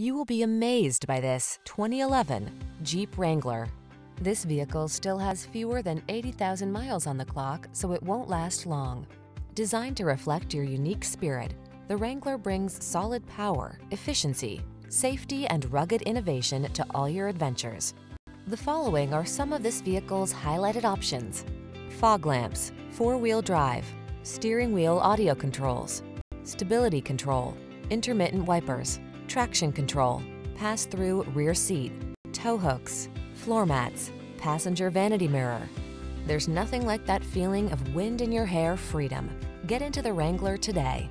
You will be amazed by this 2011 Jeep Wrangler. This vehicle still has fewer than 80,000 miles on the clock, so it won't last long. Designed to reflect your unique spirit, the Wrangler brings solid power, efficiency, safety, and rugged innovation to all your adventures. The following are some of this vehicle's highlighted options. Fog lamps, four-wheel drive, steering wheel audio controls, stability control, intermittent wipers, traction control, pass-through rear seat, tow hooks, floor mats, passenger vanity mirror. There's nothing like that feeling of wind in your hair freedom. Get into the Wrangler today.